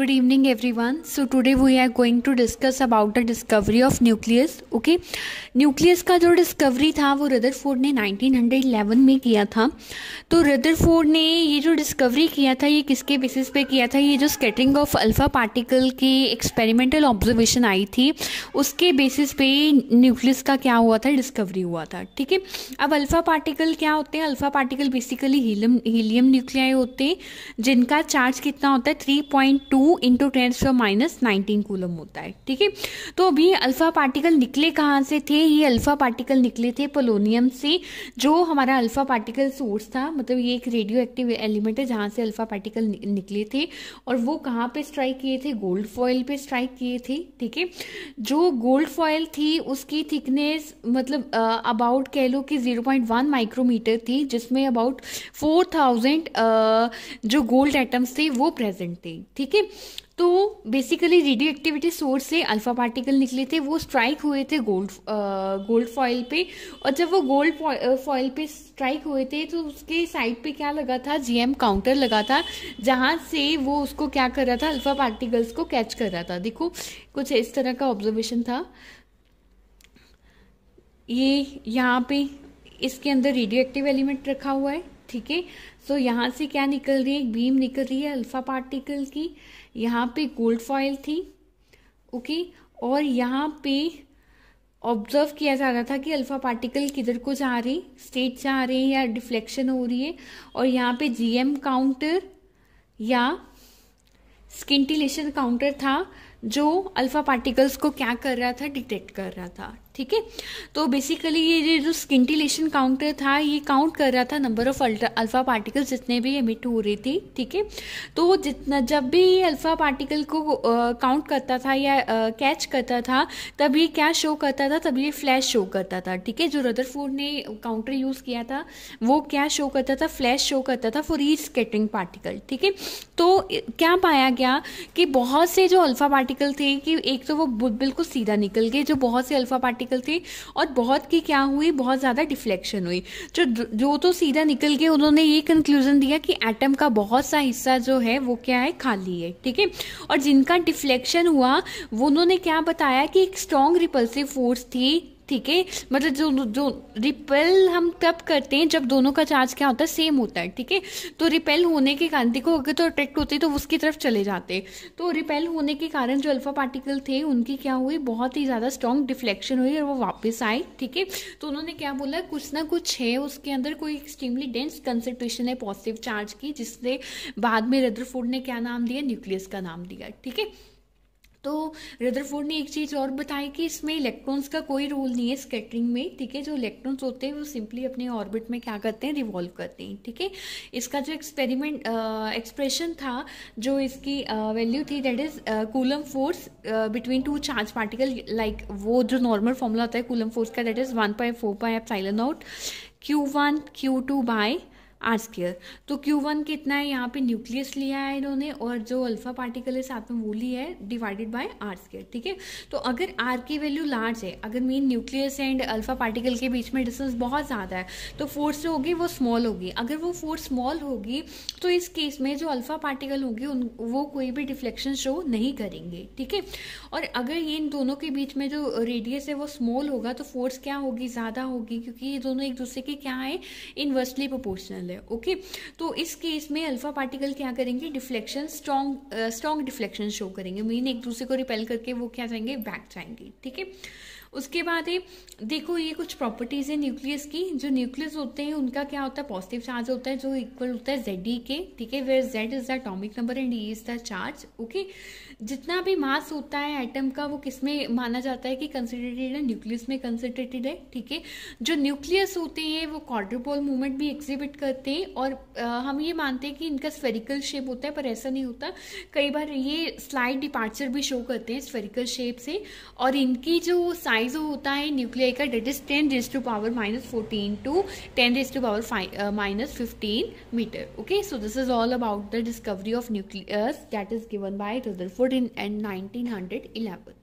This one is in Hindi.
good evening, everyone. So, today we are going to discuss about the discovery of nucleus, okay? Nucleus का जो डिस्कवरी था, वो रदरफोर्ड ने 1911 में किया था। तो रदरफोर्ड ने ये जो डिस्कवरी किया था, ये किसके बेसिस पे किया था? ये जो स्केटरिंग ऑफ़ अल्फ़ा पार्टिकल की एक्सपेरिमेंटल ऑब्जर्वेशन आई थी, उसके बेसिस पे न्यूक्लियस का क्या हुआ था? डिस्कवरी हुआ था, ठीक है? अब अल्फ़ा पार्टिकल क्या होते हैं? Alpha particle basically helium helium nuclei होते हैं, जिनका चार्ज कितना होता है? Three point two into ten minus nineteen coulomb होता है, ठीक है? तो अभी अल्फ़ा पार्टिकल निकले कहाँ से थे? ये अल्फ़ा पार्टिकल निकले थे पोलोनियम से, जो हमारा अल्फ़ा पार्टिकल सोर्स था मतलब ये एक रेडियो एक्टिव एलिमेंट है जहाँ से अल्फ़ा पार्टिकल निकले थे, और वो कहाँ पे स्ट्राइक किए थे? गोल्ड फॉयल पे स्ट्राइक किए थे, ठीक है? जो गोल्ड फॉयल थी, उसकी थिकनेस मतलब अबाउट कह लो कि ज़ीरो पॉइंट वन माइक्रोमीटर थी, जिसमें अबाउट फोर थाउज़ेंड जो गोल्ड एटम्स थे, वो प्रेजेंट थे, ठीक है? तो बेसिकली रेडियो एक्टिविटी सोर्स से अल्फ़ा पार्टिकल निकले थे, वो स्ट्राइक हुए थे गोल्ड गोल्ड फॉइल पे। और जब वो गोल्ड फॉइल पे स्ट्राइक हुए थे तो उसके साइड पे क्या लगा था? जीएम काउंटर लगा था, जहाँ से वो उसको क्या कर रहा था? अल्फ़ा पार्टिकल्स को कैच कर रहा था। देखो, कुछ इस तरह का ऑब्जर्वेशन था। ये यहाँ पे इसके अंदर रेडियो एक्टिव एलिमेंट रखा हुआ है। ठीक है? सो यहाँ से क्या निकल रही है? एक बीम निकल रही है अल्फ़ा पार्टिकल की। यहाँ पे गोल्ड फॉयल थी ओके और यहाँ पे ऑब्ज़र्व किया जा रहा था कि अल्फ़ा पार्टिकल किधर को जा रही? स्टेट जा रही है या डिफ्लेक्शन हो रही है? और यहाँ पे जीएम काउंटर या स्किंटिलेशन काउंटर था, जो अल्फ़ा पार्टिकल्स को क्या कर रहा था? डिटेक्ट कर रहा था। ठीक है? तो बेसिकली ये जो स्किंटिलेशन काउंटर था, ये काउंट कर रहा था नंबर ऑफ़ अल्फ़ा पार्टिकल्स जितने भी एमिट हो रही थी, ठीक है? तो जितना, जब भी ये अल्फ़ा पार्टिकल को काउंट करता था या कैच करता था, तब ये क्या शो करता था? तब ये फ्लैश शो करता था, ठीक है? जो रदरफोर्ड ने काउंटर यूज़ किया था, वो क्या शो करता था? फ्लैश शो करता था फॉर ई स्केटिंग पार्टिकल ठीक है? तो क्या पाया गया कि बहुत से जो अल्फ़ा पार्टिकल थे कि एक तो वो बिल्कुल सीधा निकल गए, जो बहुत से अल्फ़ा पार्टिकल पार्टिकल थे और बहुत की क्या हुई बहुत ज़्यादा डिफ्लेक्शन हुई जो जो तो सीधा निकल के उन्होंने ये कंक्लूजन दिया कि एटम का बहुत सा हिस्सा जो है वो क्या है खाली है ठीक है और जिनका डिफ्लेक्शन हुआ वो उन्होंने क्या बताया कि एक स्ट्रॉन्ग रिपल्सिव फोर्स थी ठीक है? मतलब जो जो रिपेल हम तब करते हैं जब दोनों का चार्ज क्या होता है? सेम होता है, ठीक है? तो रिपेल होने के कारण, देखो, अगर तो अट्रैक्ट होते तो उसकी तरफ़ चले जाते। तो रिपेल होने के कारण जो अल्फ़ा पार्टिकल थे, उनकी क्या हुई? बहुत ही ज़्यादा स्ट्रॉन्ग डिफ्लेक्शन हुई और वो वापस आए, ठीक है? तो उन्होंने क्या बोला? कुछ ना कुछ है, उसके अंदर कोई एक्सट्रीमली डेंस कंसेंट्रेशन है पॉजिटिव चार्ज की, जिसने बाद में रदरफोर्ड ने क्या नाम दिया? न्यूक्लियस का नाम दिया, ठीक है? तो रदरफोर्ड ने एक चीज़ और बताई कि इसमें इलेक्ट्रॉन्स का कोई रोल नहीं है स्कैटरिंग में, ठीक है? जो इलेक्ट्रॉन्स होते हैं, वो सिंपली अपने ऑर्बिट में क्या करते हैं? रिवॉल्व करते हैं, ठीक है? इसका जो एक्सपेरिमेंट एक्सप्रेशन था, जो इसकी वैल्यू थी that is coulomb force between two charge particle like वो जो नॉर्मल फॉर्मूला होता है कूलम फोर्स का that is one point four point epsilon out q one q two by r square तो क्यू वन कितना है? यहाँ पे न्यूक्लियस लिया है इन्होंने और जो अल्फ़ा पार्टिकल है साथ में वो लिया है डिवाइडेड बाय आर स्केयर ठीक है? तो अगर आर की वैल्यू लार्ज है, अगर main nucleus and alpha particle के बीच में डिस्टेंस बहुत ज़्यादा है तो फोर्स जो होगी वो स्मॉल होगी। अगर वो फोर्स स्मॉल होगी तो इस केस में जो अल्फ़ा पार्टिकल होगी, उन, वो कोई भी डिफ्लेक्शन शो नहीं करेंगे, ठीक है? और अगर ये इन दोनों के बीच में जो रेडियस है वो स्मॉल होगा तो फोर्स क्या होगी? ज़्यादा होगी, क्योंकि ये दोनों एक दूसरे के क्या है? इनवर्सली प्रोपोर्शनल है। ओके तो इस केस में अल्फ़ा पार्टिकल क्या करेंगे? Deflection strong strong deflection show करेंगे। मीन एक दूसरे को रिपेल करके वो क्या जाएँगे? बैक जाएँगे, ठीक है? उसके बाद है देखो ये कुछ प्रॉपर्टीज़ है न्यूक्लियस की। जो न्यूक्लियस होते हैं, उनका क्या होता है? पॉजिटिव चार्ज होता है, जो इक्वल होता है जेड के ठीक है? Where Z is the atomic number and E is the charge okay जितना भी मास होता है एटम का, वो किसमें माना जाता है कि कंसिडरेटेड है? न्यूक्लियस में कंसिडरेटेड है, ठीक है? जो न्यूक्लियस होते हैं, वो क्वाड्रोपोल मूवमेंट भी एग्जिबिट करते हैं और आ, हम ये मानते हैं कि इनका स्फेरिकल शेप होता है पर ऐसा नहीं होता। कई बार ये स्लाइड डिपार्चर भी शो करते हैं स्फेरिकल शेप से और इनकी जो साइज़ साइज़ होता है न्यूक्लियर का that is ten raise to power minus fourteen to ten raise to power minus fifteen metre okay so this is all about the discovery of nucleus that is given by Rutherford in and nineteen hundred eleven